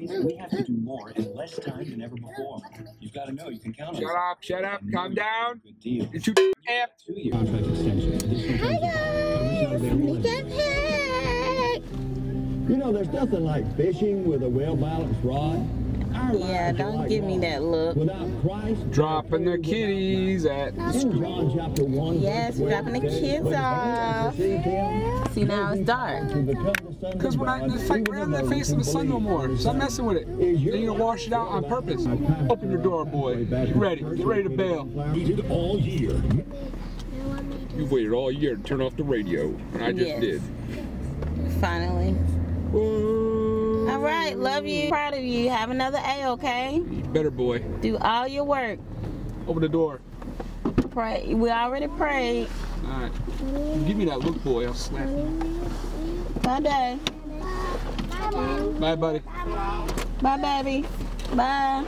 we have to do more in less time than ever before. You've got to know you can count on Shut up, shut up, calm down. Good deal. You're too amped. Two year contract extension. Hi guys, Nika Pig. You know, there's nothing like fishing with a well-balanced rod. Our Yeah, don't give me that look. Christ, Dropping the kitties at in school. John chapter 1, Yes, dropping the 12, it says, kids off." that received him, See, now it's dark. to become the sons Because we're not God, in the fight, we're not in the face of the sun no believe more. on Stop messing with it. your Then you're gonna wash it out on purpose. Open your door, boy. Get ready. Get ready to bail. Waited all year. You've waited all year to turn off the radio, and I just Yes. did. Finally. Whoa. All right, love you. Proud of you. Have another A, okay? You better, boy. Do all your work. Open the door. Pray. We already prayed. All right. Give me that look, boy. I'll slap you. Bye, Dad. Bye, buddy. Bye, baby. Bye.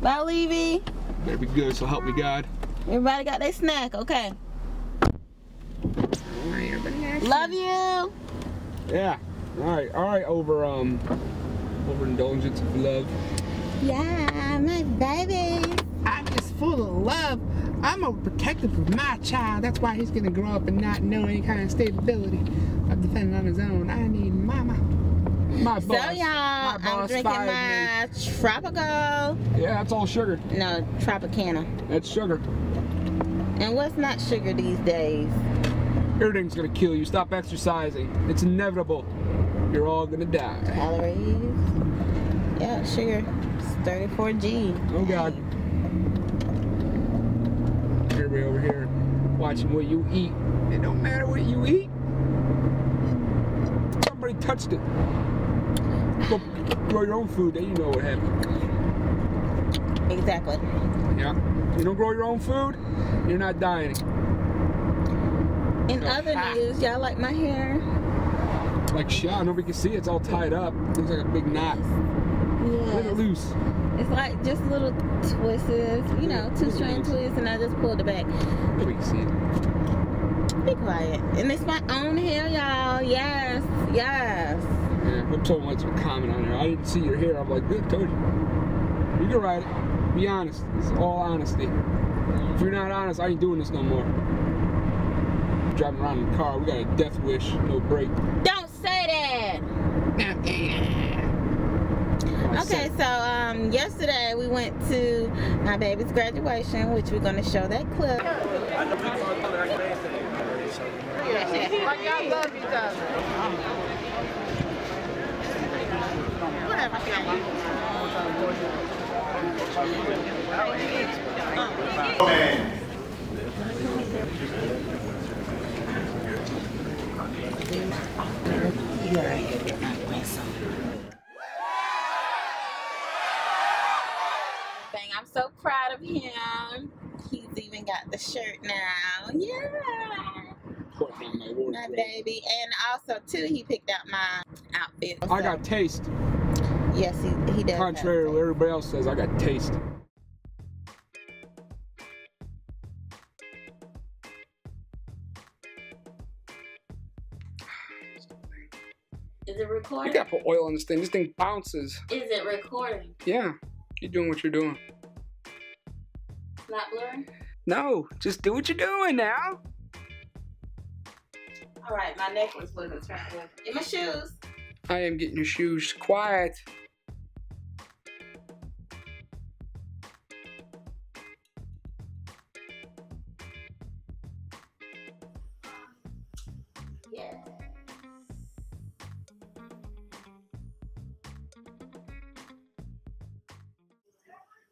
Bye, Levy. Better be good, so help me God. Everybody got their snack, okay? Love you. Yeah. All right. All right. Over um, overindulgence of love. Yeah, my baby. I'm just full of love. I'm a protective of my child. That's why he's gonna grow up and not know any kind of stability of defending on his own. I need mama. My boss. So boss. y'all, my I'm drinking fired my tropical, me. Yeah, that's all sugar. no, Tropicana. That's sugar. And what's not sugar these days? Everything's gonna kill you. Stop exercising. It's inevitable. You're all gonna die. Calories. Yeah, sugar. It's 34G. Oh God. Everybody over here watching what you eat. It don't matter what you eat. Somebody touched it. Go grow your own food, then you know what happened. Exactly. Yeah. You don't grow your own food, you're not dying. In Oh, other news, y'all like my hair? Like shot, nobody can see it. It's all tied up. It Looks like a big knot. Let it loose. It's like just little twists, you know, two string twists, and I just pulled it back. Nobody can see it. Be quiet. And it's my own hair, y'all. Yes, yes. Yeah, I'm told what's a comment on there. I didn't see your hair. I'm like, good, told you. You can ride it. Be honest. It's all honesty. If you're not honest, I ain't doing this no more. Driving around in the car, we got a death wish, no break. Don't say that. Okay, so um, yesterday we went to my baby's graduation, which we're gonna show that clip. Thing, I'm so proud of him. He's even got the shirt now. Yeah. My My baby. And also too, he picked out my outfit. I got taste. yes, he, he does. Contrary to what everybody else says, I got taste. Is it recording? You gotta put oil on this thing. This thing bounces. Is it recording? Yeah. You're doing what you're doing. Not blurry? No, just do what you're doing now. All right, my necklace wasn't on. In my shoes. I am getting your shoes quiet. Yeah.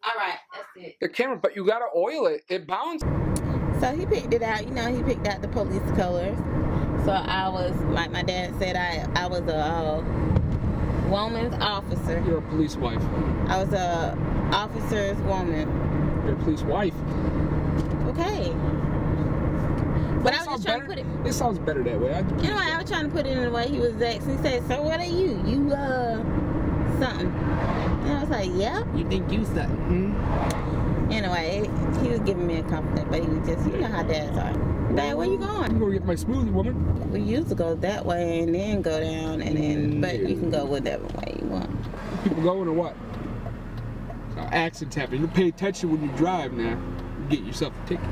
All right, it. The camera, but you gotta oil it. It bounces. So he picked it out. You know, he picked out the police colors. So I was, like my dad said, I I was a uh, woman's officer. You're a police wife. I was a officer's woman. You're a police wife. Okay. But I was just trying better. to put it. It sounds better that way. I You know, I was trying to put it in the way he was asking. He said, "So what are you? You uh something?" And I was like, "Yeah." You think you something? Hmm? Anyway, he was giving me a compliment, but he was just, you know how dads are. Dad, where you going? I'm gonna get my smoothie, woman. We used to go that way and then go down, and then, but you can go whatever way you want. people going or what? So accidents happen. You pay attention when you drive now. You get yourself a ticket.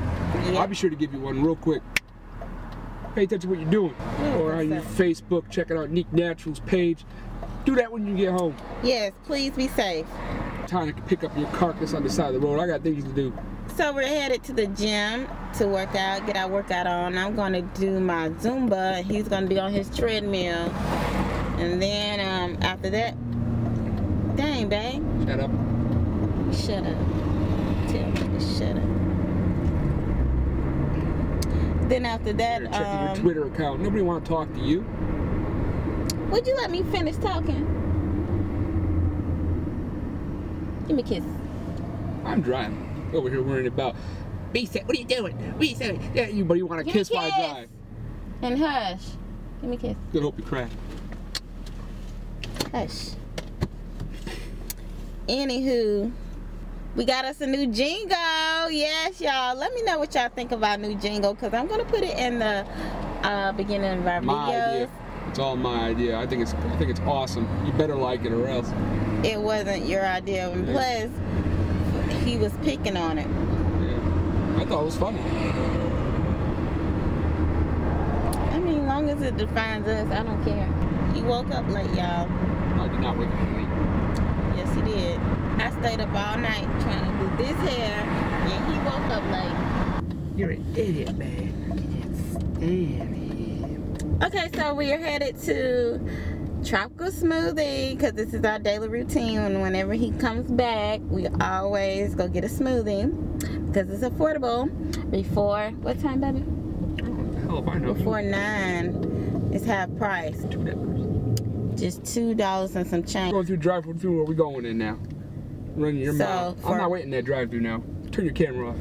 Yeah. I'll be sure to give you one real quick. Pay attention to what you're doing. or on your Facebook, checking out NiqueNaturals page. Do that when you get home. Yes, please be safe. Time to pick up your carcass on the side of the road. I got things to do. So we're headed to the gym to work out, get our workout on. I'm gonna do my Zumba. He's gonna be on his treadmill. And then um, after that, dang, babe, Shut up. shut up. Tell me to shut up. Then after that, checking your um, Twitter account. Nobody want to talk to you. Would you let me finish talking? Give me a kiss. I'm driving. Over here worrying about. Reset. What are you doing? Reset. Yeah, you. But you want to a kiss while I drive? And hush. Give me a kiss. Good. Hope you crack. Hush. Anywho, we got us a new jingle. Yes, y'all. Let me know what y'all think about new jingle because I'm gonna put it in the uh, beginning of our My videos. idea. It's all my idea. I think it's. I think it's awesome. You better like it or else. It wasn't your idea, and plus, he was picking on it. Yeah. I thought it was funny. I mean, long as it defines us, I don't care. He woke up late, y'all. I did not wake up late. Yes, he did. I stayed up all night trying to do this hair, and he woke up late. You're an idiot, man. I can't stand him. Okay, so we are headed to Tropical Smoothie because this is our daily routine. And whenever he comes back, we always go get a smoothie because it's affordable. Before what time, baby? Hell if I know. Before nine, it's half price. Just two dollars and some change. Going through drive through where we going in now. Running your So, mouth. for- I'm not waiting that drive through now. Turn your camera off.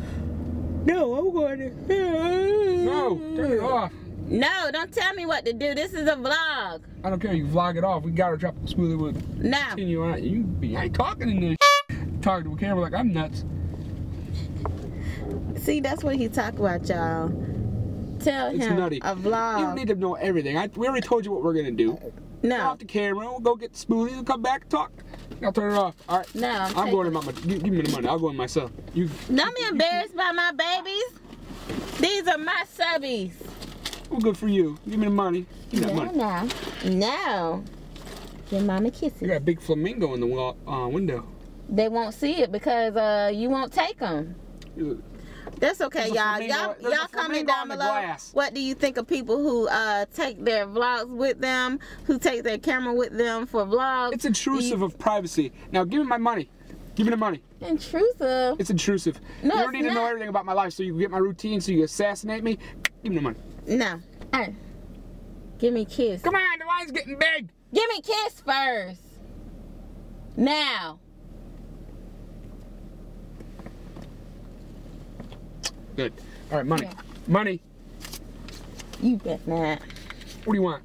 No, I'm going to. No, turn it off. No, don't tell me what to do. This is a vlog. I don't care. You vlog it off. We got to drop a smoothie with No. continue on. You be ain't talking in this. Talking to a camera like I'm nuts. See, that's what he talk about, y'all. Tell It's him nutty. a You vlog. don't need to know everything. I, we already told you what we're gonna do. No, off the camera. We'll go get the smoothies and come back and talk. I'll turn it off. All right. no. I'm, I'm going to taking- mama. Give, give me the money. I'll go in myself. You. Don't be embarrassed by my babies. These are my subbies. Well, good for you. Give me the money. Give me that No, money. no, no. Give mama You kisses. got a big flamingo in the wall, uh, window. They won't see it because uh you won't take them. That's okay, y'all. Y'all, comment down below. glass. What do you think of people who uh take their vlogs with them, who take their camera with them for vlogs? It's intrusive of privacy. Now give me my money. Give me the money. intrusive. It's intrusive. No, you don't need to know everything about my life so you can get my routine so you assassinate me. Give me the money. No. Hey, give me a kiss. Come on, the line's getting big. Give me a kiss first. Now. Good. All right, money. Yeah. Money. You bet not. What do you want?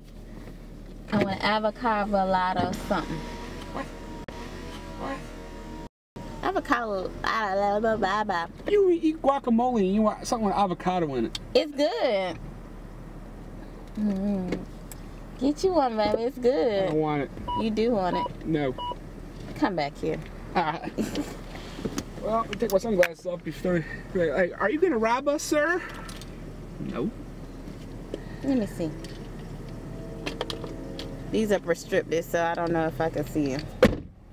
I want avocado something. Avocado. blah, blah, blah, blah. You eat guacamole and you want something with avocado in it. It's good. Mm. Get you one, baby. It's good. I don't want it. You do want it. No. Come back here. Ah. well, let me take my sunglasses off before. Like, are you gonna rob us, sir? No. Let me see. These are restricted, so I don't know if I can see them.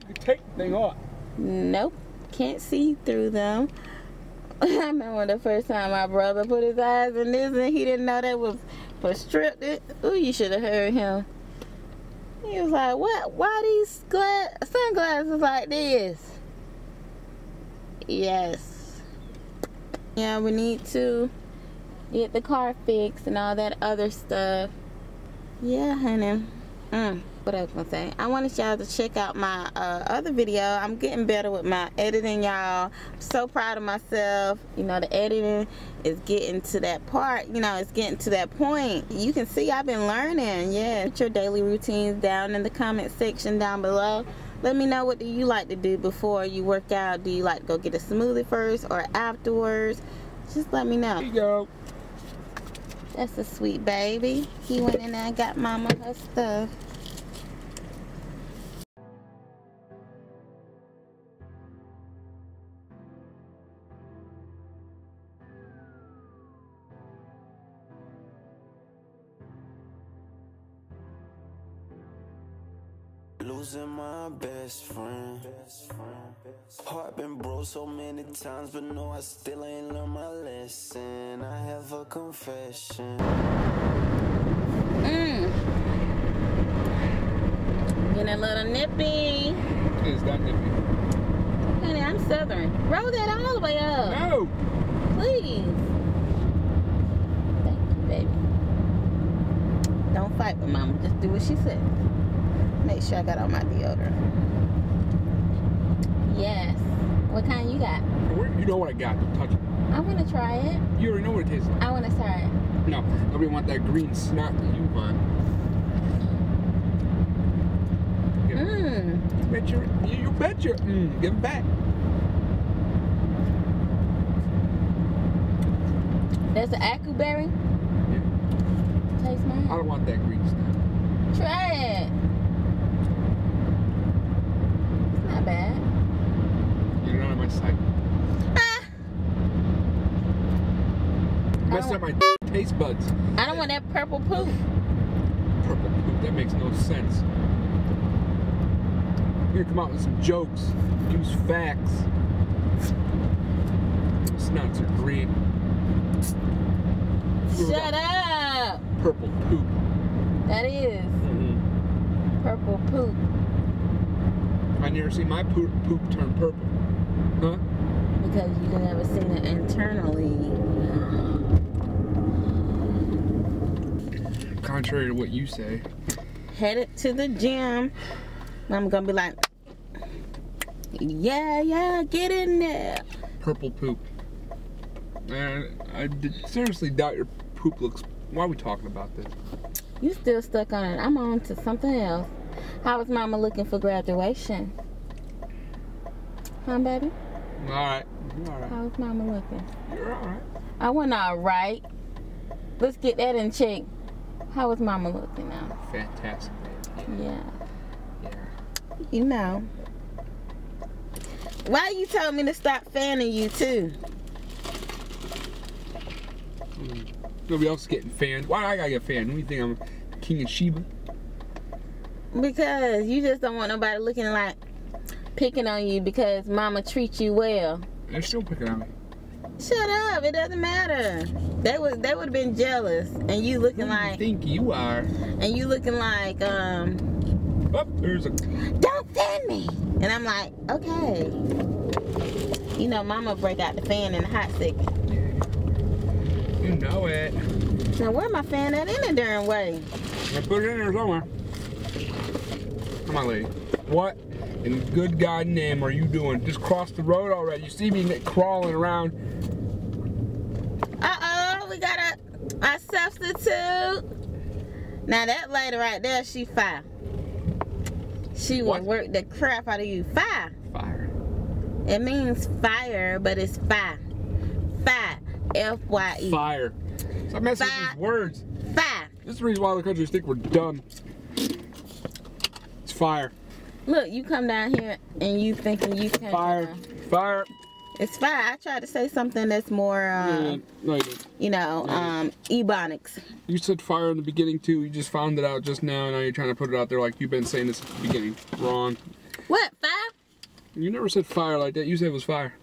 You take the thing off. Nope. Can't see through them. I remember the first time my brother put his eyes in this and he didn't know that was restricted. Ooh, you should have heard him. He was like, what? Why these gla- sunglasses like this? Yes. Yeah, we need to get the car fixed and all that other stuff. Yeah, honey. Mm, what I was gonna say? I wanted y'all to check out my uh, other video. I'm getting better with my editing, y'all. I'm so proud of myself. You know, the editing is getting to that part. You know, it's getting to that point. You can see I've been learning. Yeah, put your daily routines down in the comment section down below. Let me know what do you like to do before you work out. Do you like to go get a smoothie first or afterwards? Just let me know. Here you go. That's a sweet baby. He went in there and got mama her stuff. Losing my best friend. Heart been broke so many times, but no, I still ain't learned my lesson. I have a confession. Mmm. Getting a little nippy. Is that nippy? Honey, I'm southern. Roll that all the way up. No! Please. Thank you, baby. Don't fight with mama. Just do what she says. Make sure I got all my deodorant. Yes. What kind you got? You know what I got. Don't touch it. I want to try it. You already know what it tastes like. I want to try it. No, nobody want that green snot that you want. Give it- Mmm. Bet you, you, you bet you. Mm, give it back. That's an akuberry. Taste I mine. I don't want that green snot. Try it. It's not bad. Get it out of my sight. Ah. I don't, up my taste buds. I don't want that purple poop. Purple poop. That makes no sense. You're gonna come out with some jokes. Use facts. Snots are green. Shut up. Purple poop. That is Mm-hmm. purple poop. I never see my poop, poop turn purple. Because you've never seen it internally. Contrary to what you say. Headed to the gym. I'm gonna be like, yeah, yeah, get in there. Purple poop. And I seriously doubt your poop looks. Why are we talking about this? You still stuck on it. I'm on to something else. How was mama looking for graduation? Huh, baby? All right. You're all right. How was mama looking? You're all right. I went all right. Let's get that in check. How is mama looking now? Fantastic. Yeah. Yeah. You know. Why you told me to stop fanning you too? Hmm. Nobody else is getting fanned. Why I gotta get fanned? What do you think I'm King of Sheba? Because you just don't want nobody looking like picking on you because mama treats you well. They're still picking on me. Shut up, it doesn't matter. They would they would have been jealous and you looking Who do you think you are? and you looking like um Oh, there's a. don't fan me. And I'm like, okay. You know mama break out the fan in a hot second. You know it. Now where my fan at in the darn way? I put it in there somewhere. Come on, lady. What in good God name are you doing? Just cross the road already. You see me crawling around. Uh-oh, we got a, a substitute. Now that lady right there, she fire. She will work the crap out of you. Fire. Fire. It means fire, but it's fire. Fire. F-Y-E. Fire. Stop messing with these words. Fire. This is the reason why the countries think we're dumb. It's fire. Look, you come down here and you thinking you can. Fire. Fire. It's fire. I tried to say something that's more, uh, No, you know, um, ebonics. You said fire in the beginning too. You just found it out just now. Now you're trying to put it out there like you've been saying this at the beginning. Wrong. What? Fire? You never said fire like that. You said it was fire.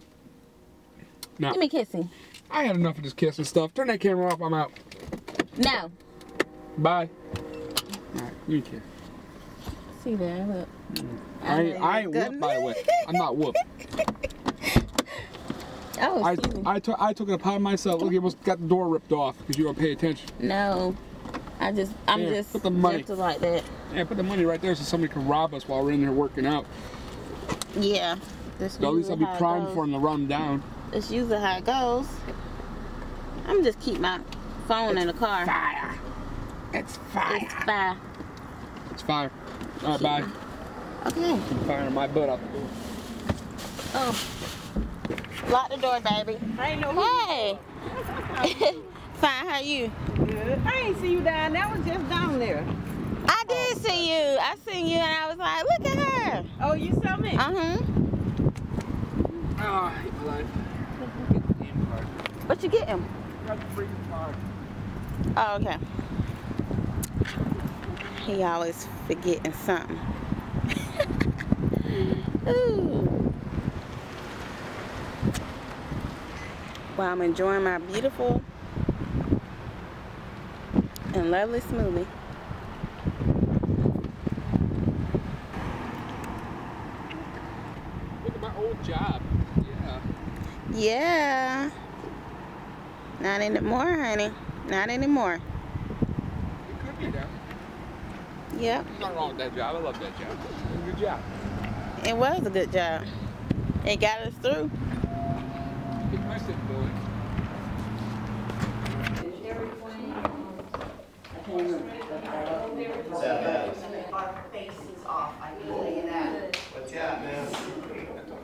No. Give me kissing. I had enough of this kissing stuff. Turn that camera off. I'm out. No. Bye. Alright, you kiss. See there, look. I ain't, I ain't whooped, by the way. I'm not whooped. Oh, I. I, took I took it upon myself. Look, you almost got the door ripped off because you don't pay attention. No, I just I'm Here, just put the money. like that. Yeah, put the money right there so somebody can rob us while we're in here working out. Yeah. That's So at least I'll be primed for them to run down. That's usually how it goes. I'm just keep my phone in the car. Fire. It's fire. It's fire. It's fire. All right, bye. Okay. Firing my butt out the door. Oh. Lock the door, baby. I ain't know Hey. Fine. How you? good. I ain't see you down there. I was just down there. I did see you. I seen you, and I was like, look at her. Oh, you saw me? Uh huh. Oh, I hate my life. What you getting? Got the freaking card. Oh, okay. He always forgetting something. Ooh. While I'm enjoying my beautiful and lovely smoothie. Look at my old job. Yeah. Yeah. Not anymore, honey. Not anymore. It could be there. Yep. Nothing wrong with that job. I love that job. Good job. It was a good job. It got us through. Get my sick boy. Our faces off, I can tell you that. What's up, man?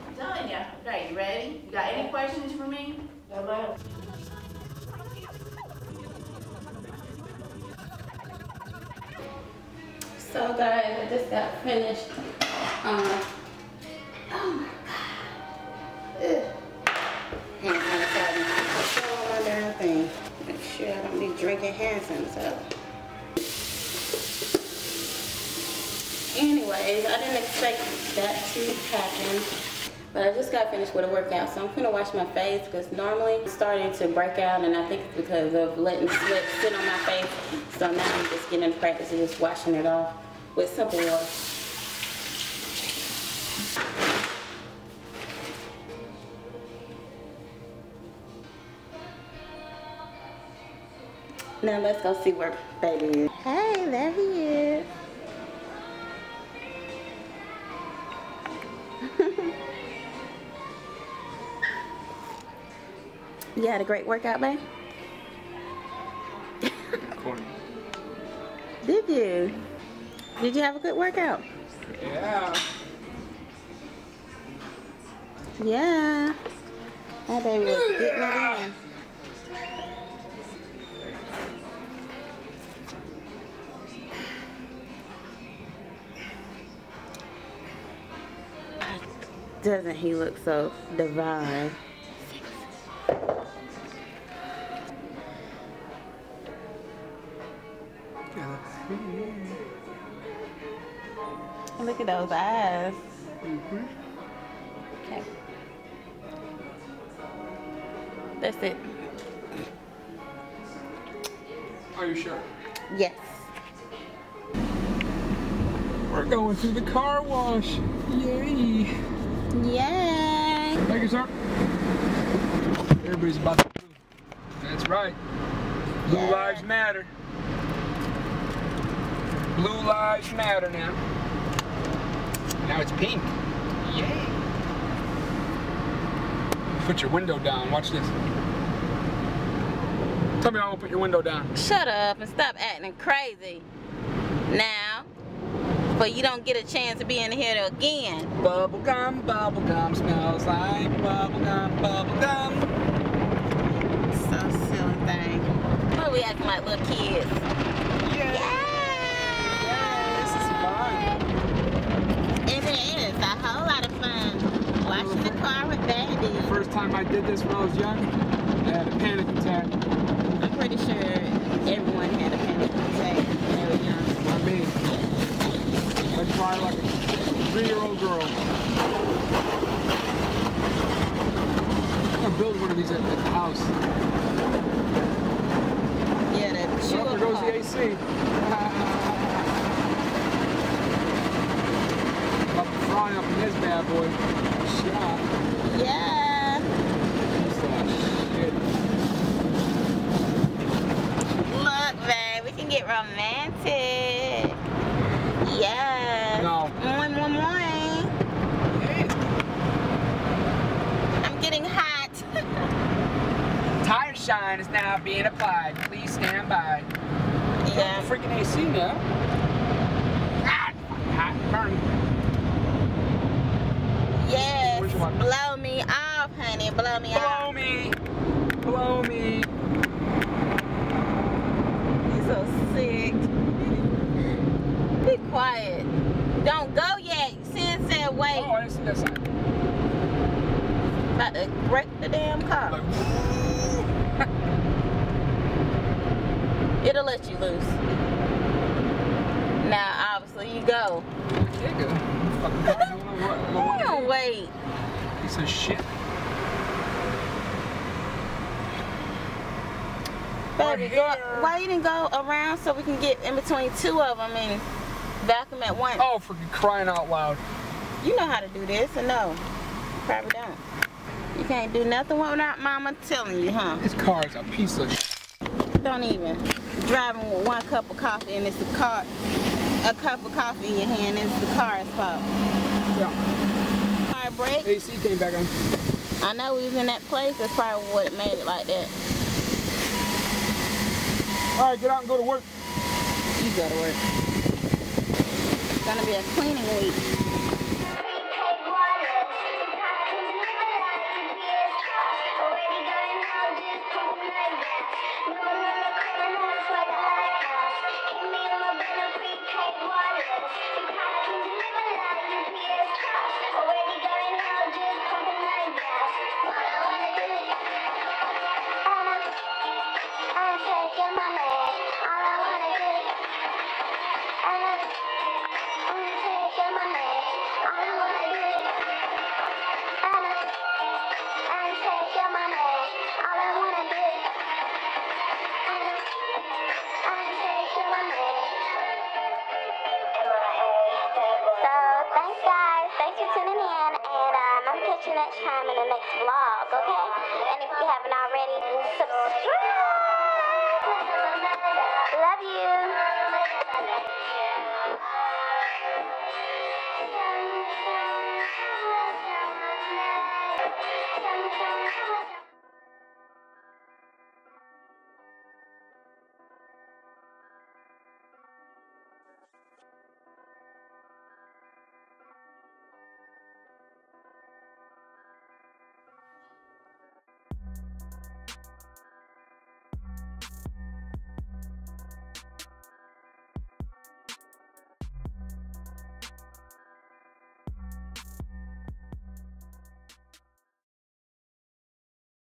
I'm telling you. Okay, you ready? You got any questions for me? So guys, I just got finished. Um, oh my god. Ugh. Hand sanitizer. On my darn thing. Make sure I don't be drinking hand sanitizer. Anyways, I didn't expect that to happen. But I just got finished with a workout, so I'm gonna wash my face because normally it's starting to break out and I think it's because of letting sweat sit on my face. So now I'm just getting in practice of just washing it off with simple water. Now let's go see where baby is. Hey, there he is. you had a great workout, babe? Corny. Did you? Did you have a good workout? Yeah. Yeah. That baby was getting it in. Doesn't he look so divine? Look at those eyes. Mm-hmm. Okay. That's it. Are you sure? Yes. We're going to the car wash. Yay. Yay. Thank you, sir. Everybody's about to blue. That's right. Blue Yeah. lives matter. Blue lives matter now. Now it's pink. Yay. Put your window down. Watch this. Tell me I won't put your window down. Shut up and stop acting crazy. Now, but you don't get a chance to be in here again. Bubblegum, bubblegum smells like bubblegum, bubblegum. So silly thing. Are we acting like little kids? Yeah. This is fun. It is a whole lot of fun. Washing the car with baby. First time I did this when I was young, I had a panic attack. I'm pretty sure everyone had a panic attack when they were young. Not me. I cried like a three-year-old girl. I'm gonna build one of these at, at the house. Yeah, that chew Oh, there goes the AC. About up in this bad boy. Shot. Yeah. Piece of shit. Look, babe, we can get romantic. Yeah. No. Moi, moi, moi. I'm getting hot. Tire shine is now being applied. Please stand by. yeah. Freaking AC now. Ah, hot burn. Yes. Which one? Blow me off, honey. Blow me Blow off. me. Blow me. You're so sick. Be quiet. Don't go yet. You see said wait. Oh, I didn't see that sign. About to break the damn car. Like, It'll let you loose. Now, obviously, you go. Can't go. Fucking car doing what? what- wait. Piece of shit. Baby, go, why you didn't go around so we can get in between two of them and vacuum at once? Oh, for crying out loud. You know how to do this, or no? Probably don't. You can't do nothing without mama telling you, huh? This car is a piece of shit. Don't even. Driving with one cup of coffee and it's the car, a cup of coffee in your hand, and it's the car's fault. Yeah. Car brake. AC came back on. I know we was in that place. That's probably what made it like that. All right, get out and go to work. You go to work. It's gonna be a cleaning week.